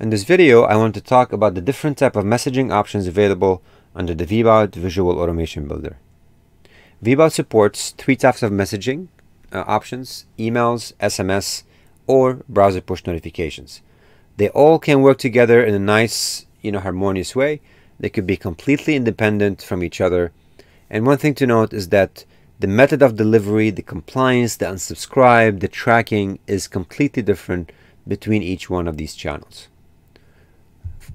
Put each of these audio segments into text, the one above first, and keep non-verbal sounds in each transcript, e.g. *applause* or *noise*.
In this video, I want to talk about the different type of messaging options available under the VBOUT Visual Automation Builder. VBOUT supports three types of messaging uh, options, emails, SMS, or browser push notifications. They all can work together in a nice, you know, harmonious way. They could be completely independent from each other. And one thing to note is that the method of delivery, the compliance, the unsubscribe, the tracking is completely different between each one of these channels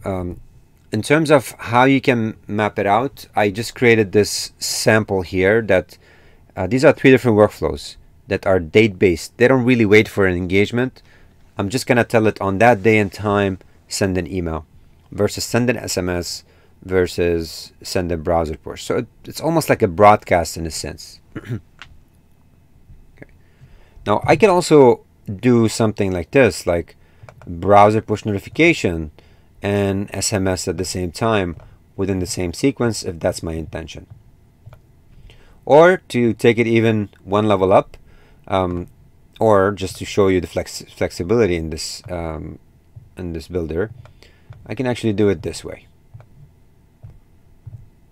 um, in terms of how you can map it out, I just created this sample here that uh, these are three different workflows that are date based. They don't really wait for an engagement. I'm just going to tell it on that day and time, send an email versus send an SMS versus send a browser push. So it, it's almost like a broadcast in a sense. *clears throat* okay. Now I can also do something like this, like browser push notification and SMS at the same time within the same sequence if that's my intention. Or to take it even one level up, um, or just to show you the flex flexibility in this um, in this builder, I can actually do it this way.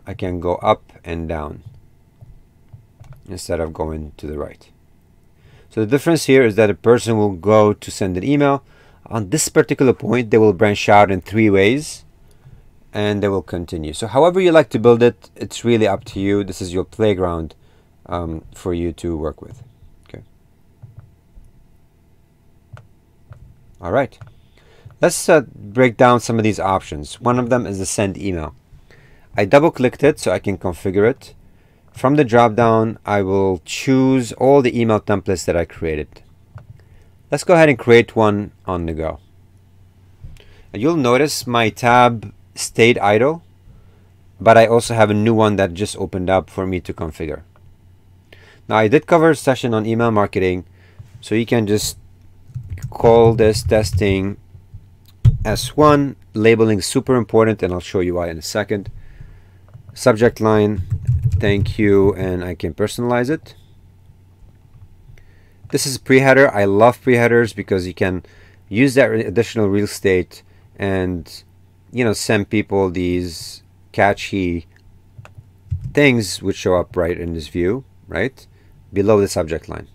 I can go up and down instead of going to the right. So the difference here is that a person will go to send an email on this particular point they will branch out in three ways and they will continue. So however you like to build it it's really up to you. This is your playground um, for you to work with. Okay. All right. Let's uh, break down some of these options. One of them is the send email. I double clicked it so I can configure it. From the drop down I will choose all the email templates that I created Let's go ahead and create one on the go. You'll notice my tab stayed idle, but I also have a new one that just opened up for me to configure. Now I did cover a session on email marketing, so you can just call this testing S1. Labeling super important, and I'll show you why in a second. Subject line, thank you, and I can personalize it. This is pre-header. I love pre-headers because you can use that additional real estate and you know send people these catchy things which show up right in this view, right? Below the subject line.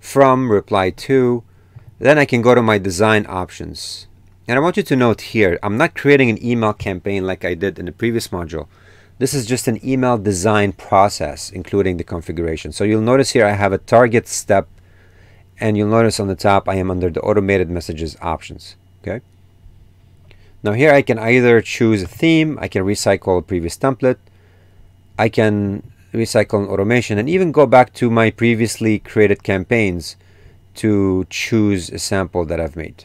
From reply to, then I can go to my design options. And I want you to note here, I'm not creating an email campaign like I did in the previous module. This is just an email design process, including the configuration. So you'll notice here I have a target step, and you'll notice on the top I am under the automated messages options. Okay. Now here I can either choose a theme, I can recycle a previous template, I can recycle an automation, and even go back to my previously created campaigns to choose a sample that I've made.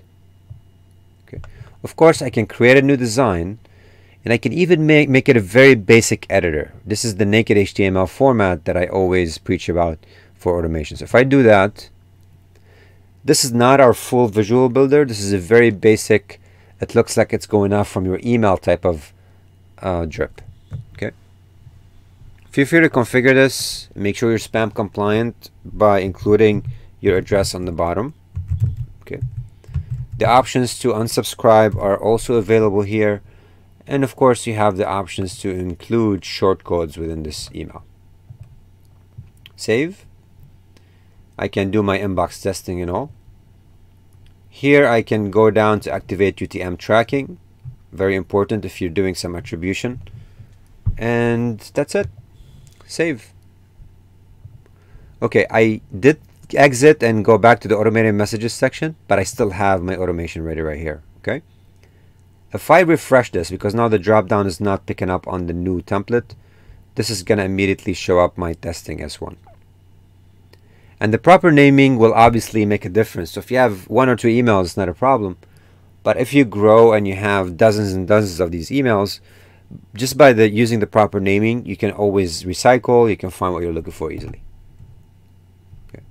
Okay. Of course, I can create a new design and I can even make, make it a very basic editor. This is the naked HTML format that I always preach about for automation. So if I do that, this is not our full visual builder. This is a very basic, it looks like it's going off from your email type of uh, drip. Okay. Feel free to configure this. Make sure you're spam compliant by including your address on the bottom. Okay. The options to unsubscribe are also available here and of course you have the options to include shortcodes within this email. Save. I can do my inbox testing and all. Here I can go down to activate UTM tracking. Very important if you're doing some attribution. And that's it. Save. Okay I did exit and go back to the automated messages section but I still have my automation ready right here okay if I refresh this, because now the dropdown is not picking up on the new template, this is going to immediately show up my testing S1. And the proper naming will obviously make a difference. So if you have one or two emails, it's not a problem. But if you grow and you have dozens and dozens of these emails, just by the using the proper naming, you can always recycle, you can find what you're looking for easily. Okay.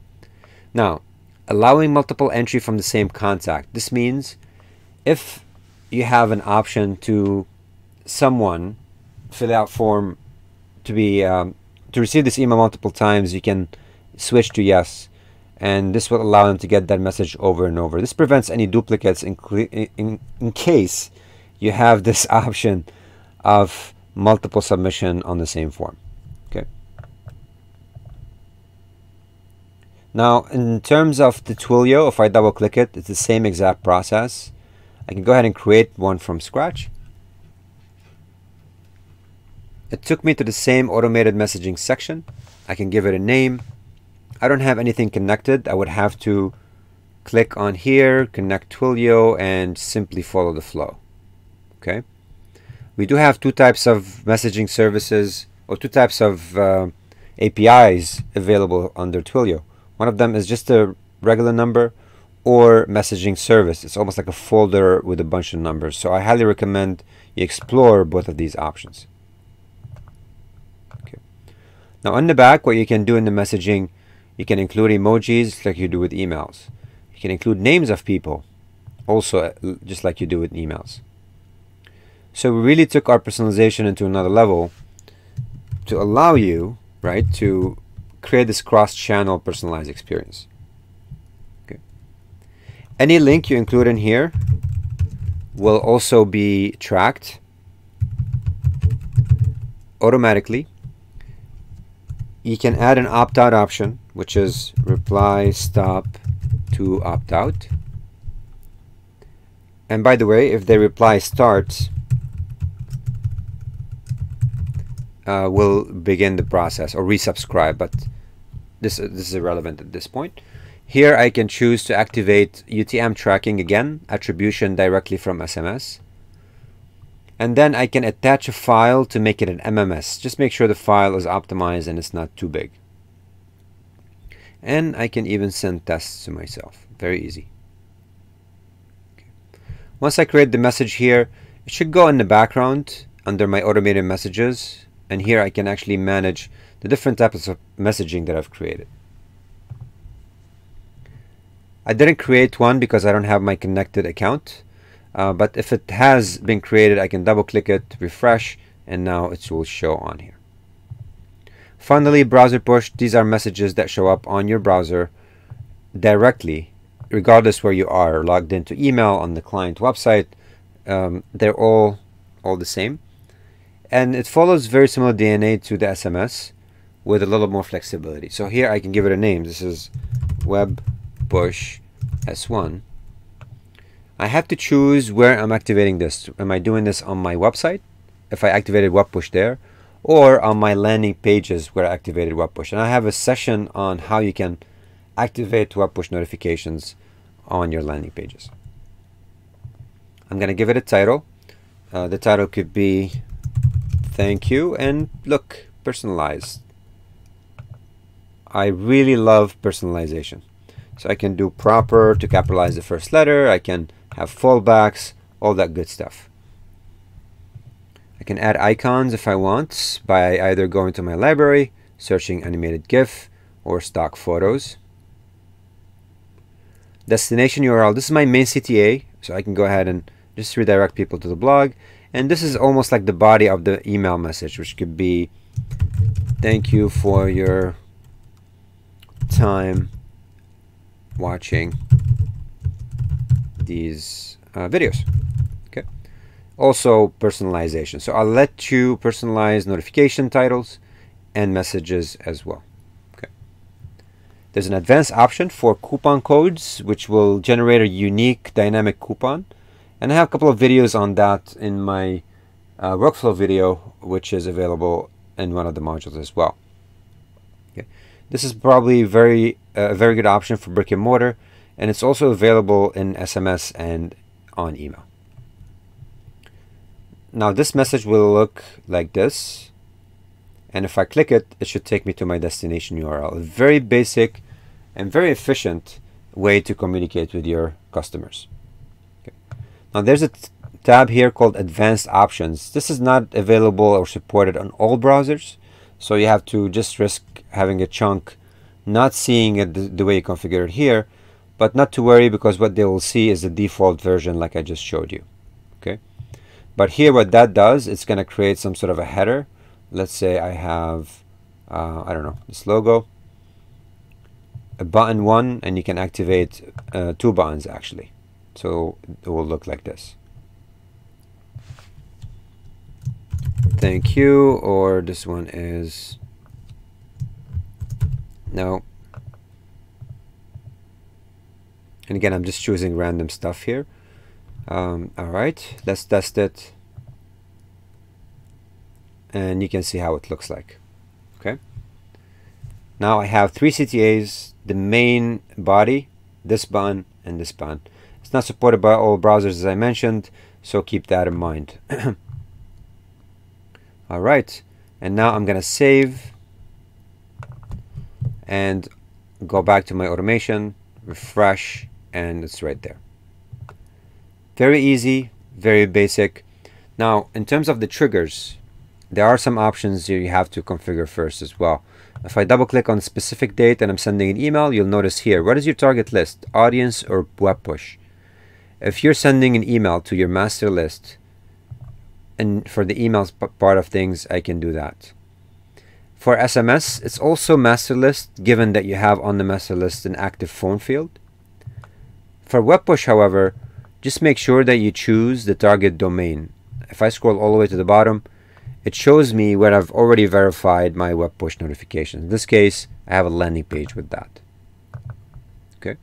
Now, allowing multiple entry from the same contact. This means if you have an option to someone fill out form to be um, to receive this email multiple times you can switch to yes and this will allow them to get that message over and over. This prevents any duplicates in, in, in case you have *laughs* this option of multiple submission on the same form. Okay. Now, in terms of the Twilio, if I double click it, it's the same exact process. I can go ahead and create one from scratch. It took me to the same automated messaging section. I can give it a name. I don't have anything connected. I would have to click on here, connect Twilio, and simply follow the flow. Okay. We do have two types of messaging services or two types of uh, APIs available under Twilio. One of them is just a regular number or messaging service. It's almost like a folder with a bunch of numbers. So I highly recommend you explore both of these options. Okay. Now on the back, what you can do in the messaging, you can include emojis like you do with emails. You can include names of people, also uh, just like you do with emails. So we really took our personalization into another level to allow you, right, to create this cross-channel personalized experience. Any link you include in here will also be tracked automatically. You can add an opt-out option which is reply stop to opt-out. And by the way if the reply starts uh, will begin the process or resubscribe but this, this is irrelevant at this point here I can choose to activate UTM tracking again attribution directly from SMS and then I can attach a file to make it an MMS. Just make sure the file is optimized and it's not too big. And I can even send tests to myself. Very easy. Okay. Once I create the message here, it should go in the background under my automated messages. And here I can actually manage the different types of messaging that I've created. I didn't create one because I don't have my connected account. Uh, but if it has been created, I can double click it, refresh, and now it will show on here. Finally, browser push. These are messages that show up on your browser directly, regardless where you are, logged into email on the client website. Um, they're all all the same. And it follows very similar DNA to the SMS with a little more flexibility. So here I can give it a name. This is web push S1 I have to choose where I'm activating this. Am I doing this on my website? If I activated web push there or on my landing pages where I activated web push. And I have a session on how you can activate web push notifications on your landing pages. I'm going to give it a title. Uh, the title could be thank you and look personalized. I really love personalization. So I can do proper to capitalize the first letter. I can have fallbacks, all that good stuff. I can add icons if I want by either going to my library, searching animated GIF, or stock photos. Destination URL. This is my main CTA, so I can go ahead and just redirect people to the blog. And this is almost like the body of the email message, which could be thank you for your time watching these uh, videos. Okay. Also personalization. So I'll let you personalize notification titles and messages as well. Okay. There's an advanced option for coupon codes, which will generate a unique dynamic coupon. And I have a couple of videos on that in my uh, workflow video, which is available in one of the modules as well. This is probably very uh, a very good option for brick and mortar and it's also available in SMS and on email. Now this message will look like this and if I click it it should take me to my destination URL. A very basic and very efficient way to communicate with your customers. Okay. Now there's a tab here called advanced options. This is not available or supported on all browsers so you have to just risk having a chunk not seeing it the, the way you configure it here but not to worry because what they will see is the default version like I just showed you okay? But here what that does it's going to create some sort of a header. Let's say I have uh, I don't know this logo a button one and you can activate uh, two buttons actually. So it will look like this thank you or this one is no. And again I'm just choosing random stuff here. Um, alright let's test it. And you can see how it looks like okay? Now I have three CTAs the main body this button and this button. It's not supported by all browsers as I mentioned so keep that in mind *clears throat* alright and now I'm gonna save and go back to my automation refresh and it's right there. Very easy very basic. Now in terms of the triggers there are some options you have to configure first as well. If I double click on specific date and I'm sending an email you'll notice here what is your target list? Audience or web push? If you're sending an email to your master list and for the emails part of things I can do that for SMS, it's also master list, given that you have on the master list an active phone field. For web push, however, just make sure that you choose the target domain. If I scroll all the way to the bottom, it shows me where I've already verified my web push notifications. In this case, I have a landing page with that. Okay.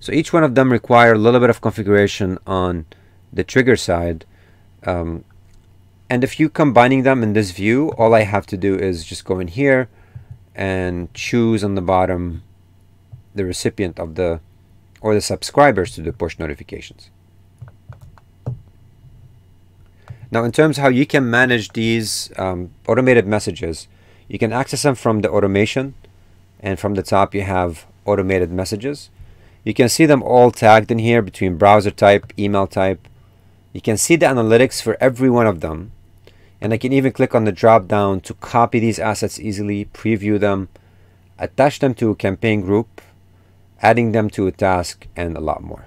So each one of them require a little bit of configuration on the trigger side. Um, and if you combining them in this view, all I have to do is just go in here and choose on the bottom the recipient of the or the subscribers to the push notifications. Now in terms of how you can manage these um, automated messages, you can access them from the automation and from the top you have automated messages. You can see them all tagged in here between browser type, email type. You can see the analytics for every one of them and I can even click on the drop down to copy these assets easily, preview them, attach them to a campaign group, adding them to a task, and a lot more.